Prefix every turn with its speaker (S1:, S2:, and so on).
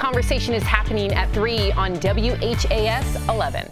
S1: conversation is happening at 3 on WHAS 11.